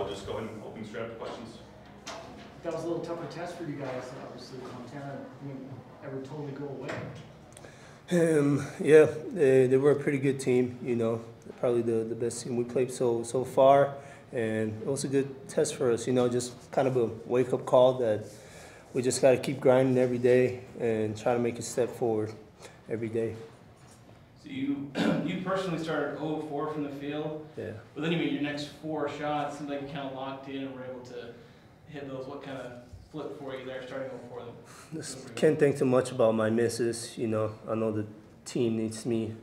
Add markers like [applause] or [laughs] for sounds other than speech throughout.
we'll just go ahead and open straight up to questions. That was a little tougher test for you guys, obviously, Montana didn't ever totally go away. Um, yeah, they, they were a pretty good team. You know, probably the, the best team we played so so far, and it was a good test for us. You know, just kind of a wake up call that we just got to keep grinding every day and try to make a step forward every day. So you [clears throat] you personally started 0-4 from the field, Yeah. but then you made your next four shots. Seemed like you kind of locked in and were able to hit those. What kind of flip for you there, starting 0-4 them? Can't think too much about my misses. You know, I know the team needs me,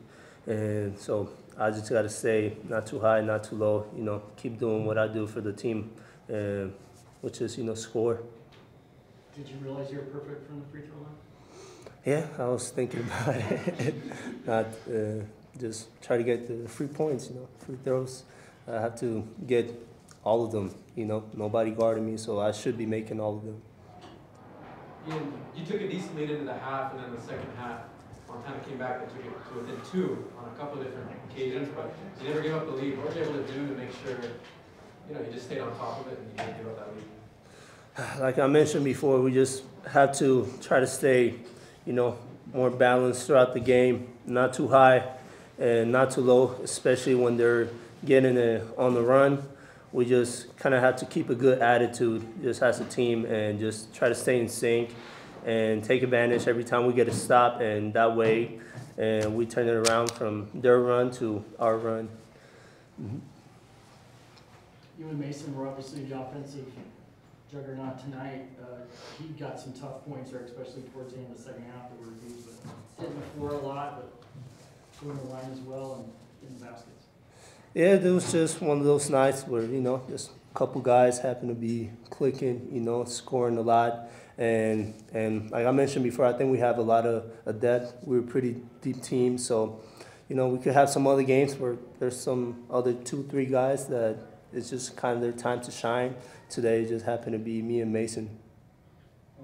and so I just got to stay not too high, not too low. You know, keep doing what I do for the team, uh, which is you know score. Did you realize you were perfect from the free throw line? Yeah, I was thinking [laughs] about it. not uh, just try to get the free points. You know, free throws. I have to get all of them. You know, nobody guarded me, so I should be making all of them. Ian, you took a decent lead into the half, and then the second half, Montana came back and took it to within two on a couple of different occasions, but you never gave up the lead. What were you able to do to make sure, you know, you just stayed on top of it and you didn't give up that lead? [sighs] like I mentioned before, we just have to try to stay, you know, more balanced throughout the game, not too high and not too low, especially when they're getting it on the run. We just kind of have to keep a good attitude just as a team and just try to stay in sync and take advantage every time we get a stop and that way and we turn it around from their run to our run. Mm-hmm. You and Mason were obviously the offensive juggernaut tonight. Uh, he got some tough points there, especially towards the end of the second half that were used, but hitting the floor a lot, but going to the line as well and getting the baskets. Yeah, it was just one of those nights where, you know, just a couple guys happen to be clicking, you know, scoring a lot. And and like I mentioned before, I think we have a lot of, of depth. We're a pretty deep team, so you know, we could have some other games where there's some other two, three guys that it's just kind of their time to shine. Today it just happened to be me and Mason.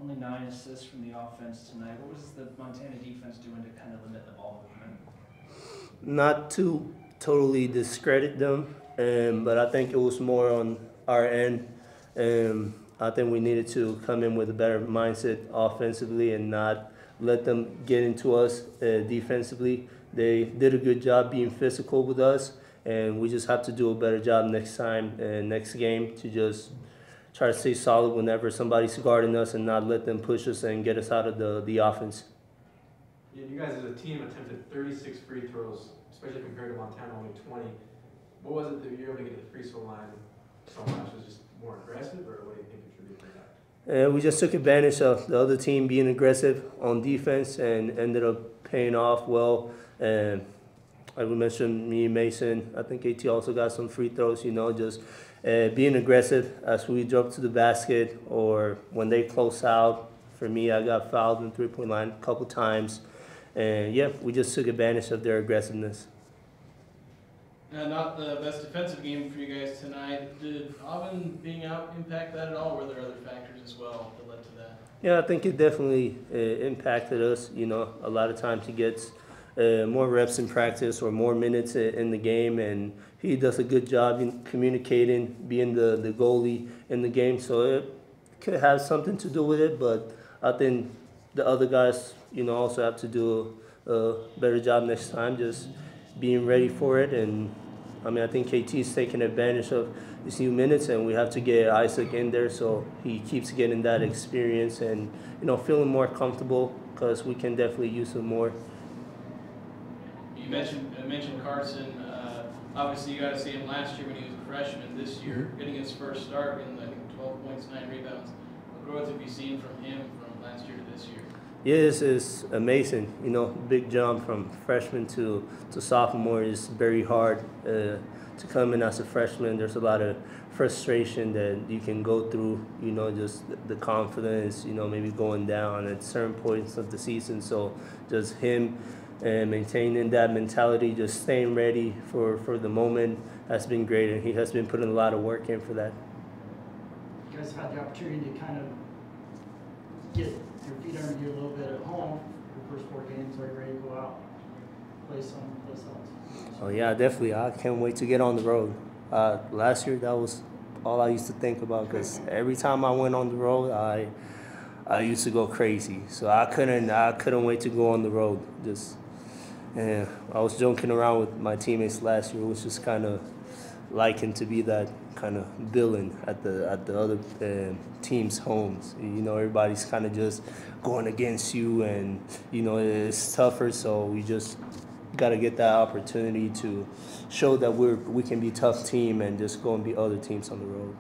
Only nine assists from the offense tonight. What was the Montana defense doing to kind of limit the ball movement? not to totally discredit them, um, but I think it was more on our end. Um, I think we needed to come in with a better mindset offensively and not let them get into us uh, defensively. They did a good job being physical with us, and we just have to do a better job next time and next game to just try to stay solid whenever somebody's guarding us and not let them push us and get us out of the, the offense. Yeah, you guys as a team attempted 36 free throws, especially compared to Montana only 20. What was it that you were able to get to the free throw line so much? Was it just more aggressive, or what do you think contributed to that? And we just took advantage of the other team being aggressive on defense and ended up paying off well. And like we mentioned, me and Mason, I think AT also got some free throws, you know, just uh, being aggressive as we drove to the basket or when they close out. For me, I got fouled in three point line a couple times. And yeah, we just took advantage of their aggressiveness. Uh, not the best defensive game for you guys tonight. Did Aubin being out impact that at all? Were there other factors as well that led to that? Yeah, I think it definitely uh, impacted us. You know, a lot of times he gets uh, more reps in practice or more minutes in the game, and he does a good job in communicating, being the, the goalie in the game. So it could have something to do with it, but I think the other guys, you know, also have to do a, a better job next time, just being ready for it. And I mean, I think KT is taking advantage of these new minutes, and we have to get Isaac in there so he keeps getting that experience and you know feeling more comfortable because we can definitely use him more. You mentioned uh, mentioned Karson. Uh, obviously, you got to see him last year when he was a freshman. This year, getting his first start, and I think 12 points, nine rebounds. What growth have you seen from him from last year to this year? Yeah, this is amazing. You know, big jump from freshman to, to sophomore is very hard uh, to come in as a freshman. There's a lot of frustration that you can go through. You know, just the- the confidence. You know, maybe going down at certain points of the season. So just him and maintaining that mentality, just staying ready for, for the moment has been great, and he has been putting a lot of work in for that. You guys have had the opportunity to kind of get your feet under you a little bit at home. Your first four games, are you ready to go out, play some, play some? Oh yeah, definitely. I can't wait to get on the road. Uh, last year that was all I used to think about because every time I went on the road, I I used to go crazy. So I couldn't I couldn't wait to go on the road. Just and I was joking around with my teammates last year. Was just kind of liking to be that kind of villain at the at the other uh, team's homes. You know, everybody's kind of just going against you, and you know it's tougher. So we just got to get that opportunity to show that we're we can be tough team and just go and beat other teams on the road.